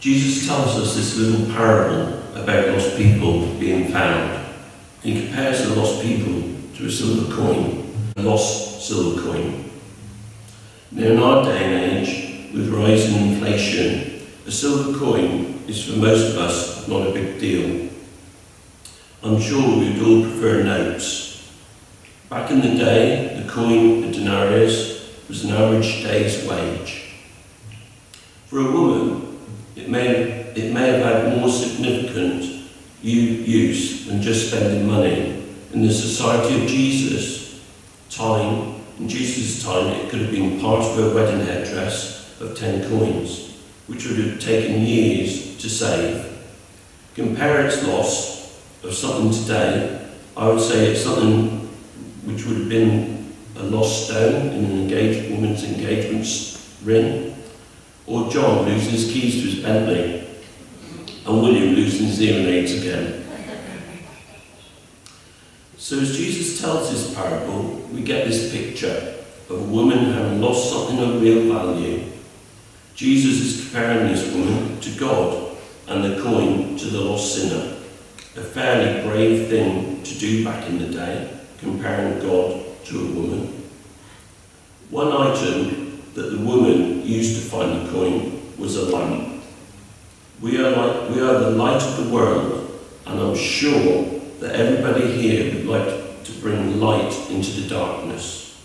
Jesus tells us this little parable about lost people being found. He compares the lost people to a silver coin, a lost silver coin. Now, in our day and age, with rising inflation, a silver coin is for most of us not a big deal. I'm sure we'd all prefer notes. Back in the day, the coin, a denarius, was an average day's wage. For a woman, it may, it may have had more significant use than just spending money. In the society of Jesus' time, in Jesus' time, it could have been part of a wedding headdress of ten coins, which would have taken years to save. Compare its loss of something today, I would say it's something which would have been a lost stone in an engaged woman's engagement ring, or John losing his keys to his Bentley, and William losing his hearing aids again. So as Jesus tells this parable, we get this picture of a woman having lost something of real value. Jesus is comparing this woman to God and the coin to the lost sinner a fairly brave thing to do back in the day, comparing God to a woman. One item that the woman used to find the coin was a lamp. We are, like, we are the light of the world, and I'm sure that everybody here would like to bring light into the darkness.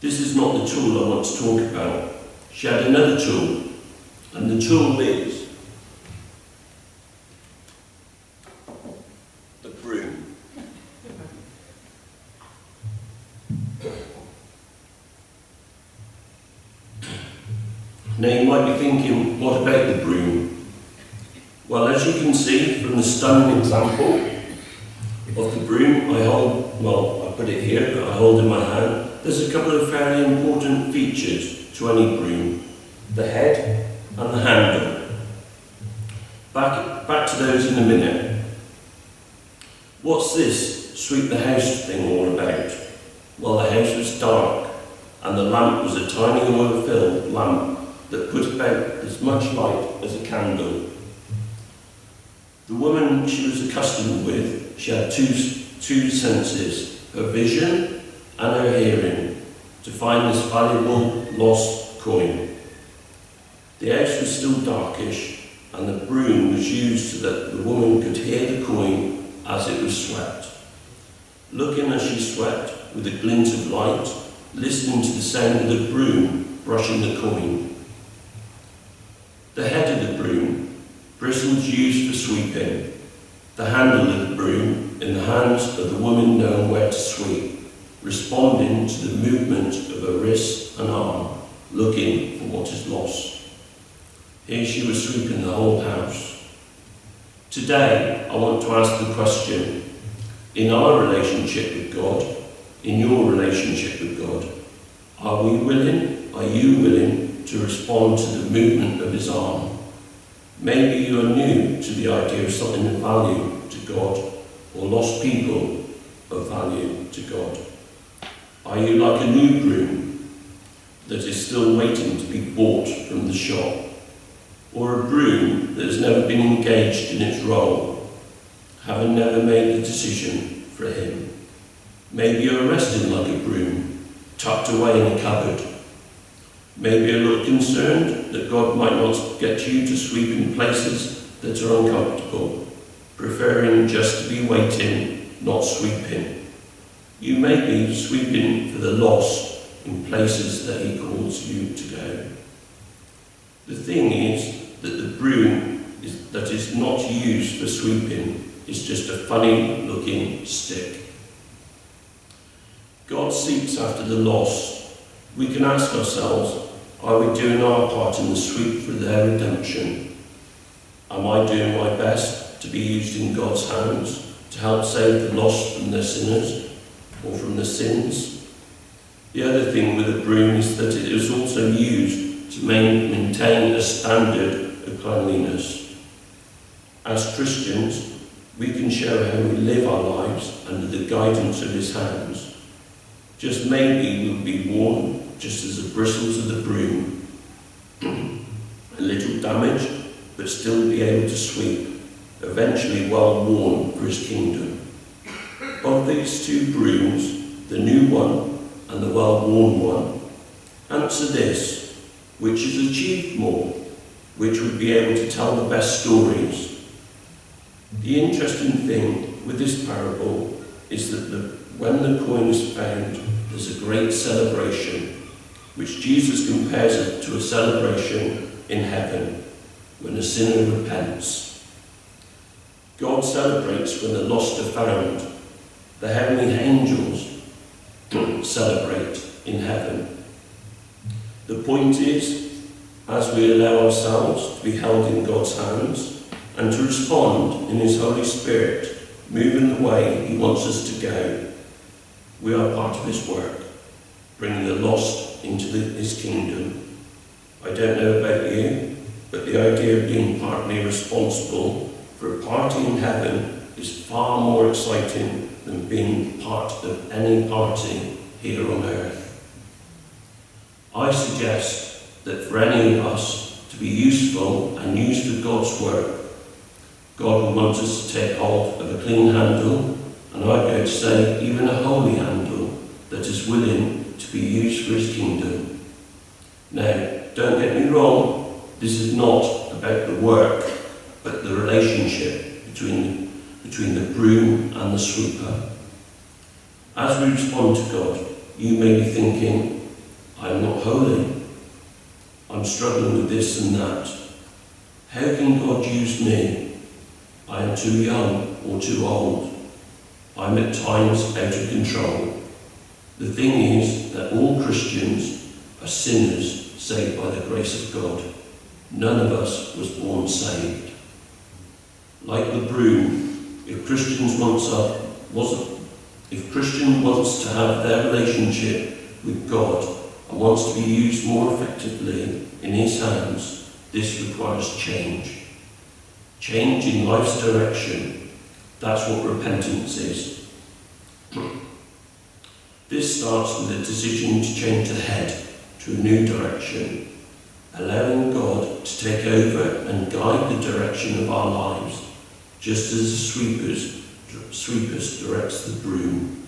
This is not the tool I want to talk about. She had another tool, and the tool is Now you might be thinking, what about the broom? Well, as you can see from the stone example of the broom, I hold, well, I put it here, but I hold in my hand, there's a couple of fairly important features to any broom. The head and the handle. Back, back to those in a minute. What's this sweep the house thing all about? Well, the house was dark, and the lamp was a tiny oil-filled lamp that put about as much light as a candle. The woman she was accustomed with, she had two, two senses, her vision and her hearing, to find this valuable lost coin. The house was still darkish, and the broom was used so that the woman could hear the coin as it was swept. Looking as she swept with a glint of light, listening to the sound of the broom brushing the coin, the head of the broom, bristles sweeping, the handle of the broom in the hands of the woman knowing where to sweep, responding to the movement of her wrist and arm, looking for what is lost. Here she was sweeping the whole house. Today, I want to ask the question, in our relationship with God, in your relationship with God, are we willing, are you willing to respond to the movement of his arm. Maybe you are new to the idea of something of value to God, or lost people of value to God. Are you like a new broom that is still waiting to be bought from the shop, or a broom that has never been engaged in its role, having never made the decision for him? Maybe you're resting like a broom, tucked away in a cupboard, Maybe a little concerned that God might not get you to sweep in places that are uncomfortable, preferring just to be waiting, not sweeping. You may be sweeping for the lost in places that he calls you to go. The thing is that the broom is, that is not used for sweeping is just a funny looking stick. God seeks after the lost. We can ask ourselves, are we doing our part in the sweep for their redemption? Am I doing my best to be used in God's hands to help save the lost from their sinners or from their sins? The other thing with a broom is that it is also used to maintain a standard of cleanliness. As Christians, we can show how we live our lives under the guidance of his hands. Just maybe we'll be worn just as the bristles of the broom, a little damaged, but still be able to sweep, eventually well worn for his kingdom. Of these two brooms, the new one and the well worn one, answer this which has achieved more, which would be able to tell the best stories. The interesting thing with this parable is that the, when the coin is found, there's a great celebration, which Jesus compares it to a celebration in heaven when a sinner repents. God celebrates when the lost are found. The heavenly angels celebrate in heaven. The point is, as we allow ourselves to be held in God's hands and to respond in His Holy Spirit, moving the way He wants us to go, we are part of His work, bringing the lost into the, His kingdom. I don't know about you, but the idea of being partly responsible for a party in heaven is far more exciting than being part of any party here on earth. I suggest that for any of us to be useful and used for God's work, God will want us to take hold of a clean handle, and I go to say even a holy handle that is willing to be used for his kingdom. Now, don't get me wrong, this is not about the work, but the relationship between, between the broom and the sweeper. As we respond to God, you may be thinking, I'm not holy. I'm struggling with this and that. How can God use me? I am too young or too old. I'm at times out of control. The thing is that all Christians are sinners saved by the grace of God. None of us was born saved. Like the broom, if Christians wants up, wasn't, if Christian wants to have their relationship with God and wants to be used more effectively in his hands, this requires change. Change in life's direction. That's what repentance is. This starts with a decision to change the head to a new direction, allowing God to take over and guide the direction of our lives, just as the sweepers, sweepers directs the broom.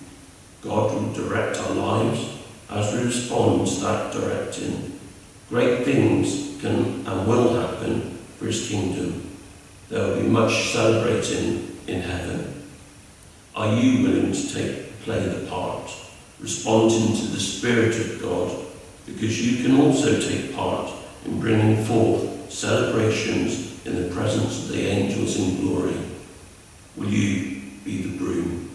God will direct our lives as we respond to that directing, great things can and will happen for his kingdom. There will be much celebrating in heaven. Are you willing to take play the part, responding to the Spirit of God, because you can also take part in bringing forth celebrations in the presence of the angels in glory? Will you be the broom?